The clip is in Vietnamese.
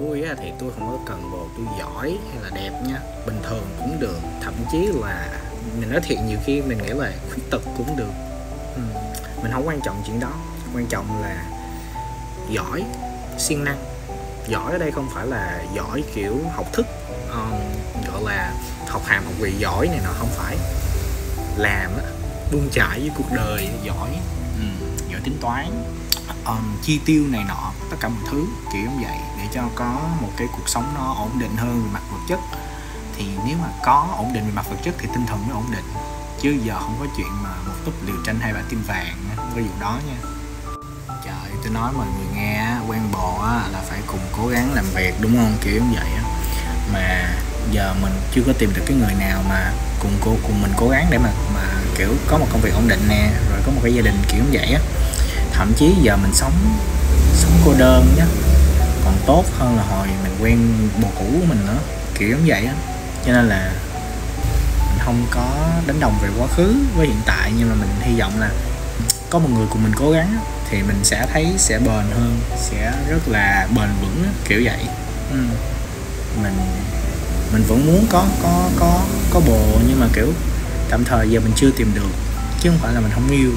tôi á thì tôi không có cần bồ tôi giỏi hay là đẹp nha. Bình thường cũng được thậm chí là mình nói thiệt nhiều khi mình nghĩ là khuyết tật cũng được. Ừ. mình không quan trọng chuyện đó. Quan trọng là giỏi siêng năng. Giỏi ở đây không phải là giỏi kiểu học thức um, gọi là học hàm học vị giỏi này nọ không phải. Làm á buông trải với cuộc đời giỏi ừ, giỏi tính toán um, chi tiêu này nọ tất cả mọi thứ kiểu như vậy để cho có một cái cuộc sống nó ổn định hơn về mặt vật chất. Thì nếu mà có ổn định về mặt vật chất thì tinh thần mới ổn định chứ giờ không có chuyện mà một túp liều tranh hai bả tim vàng không có vụ đó nha. Trời tôi nói mọi người nghe quen bồ là phải cùng cố gắng làm việc đúng không? Kiểu như vậy mà giờ mình chưa có tìm được cái người nào mà cùng cô cùng mình cố gắng để mà mà kiểu có một công việc ổn định nè rồi có một cái gia đình kiểu như vậy á thậm chí giờ mình sống sống cô đơn nhá. Còn tốt hơn là hồi mình quen bồ cũ của mình nữa, kiểu giống vậy á. Cho nên là mình không có đánh đồng về quá khứ với hiện tại, nhưng mà mình hy vọng là có một người cùng mình cố gắng thì mình sẽ thấy sẽ bền hơn, sẽ rất là bền vững kiểu vậy. Ừ. mình mình vẫn muốn có có có có bồ, nhưng mà kiểu tạm thời giờ mình chưa tìm được, chứ không phải là mình không yêu.